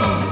One.